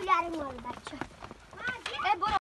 uyarım olacak.